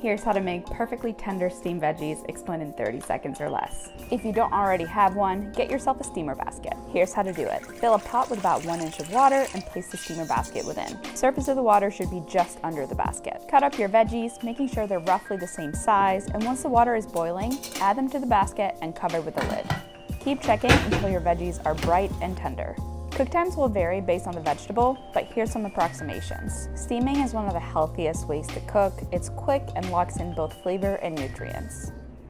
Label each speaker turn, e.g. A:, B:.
A: Here's how to make perfectly tender steamed veggies explained in 30 seconds or less. If you don't already have one, get yourself a steamer basket. Here's how to do it. Fill a pot with about one inch of water and place the steamer basket within. Surface of the water should be just under the basket. Cut up your veggies, making sure they're roughly the same size, and once the water is boiling, add them to the basket and cover with a lid. Keep checking until your veggies are bright and tender. Cook times will vary based on the vegetable, but here's some approximations. Steaming is one of the healthiest ways to cook. It's quick and locks in both flavor and nutrients.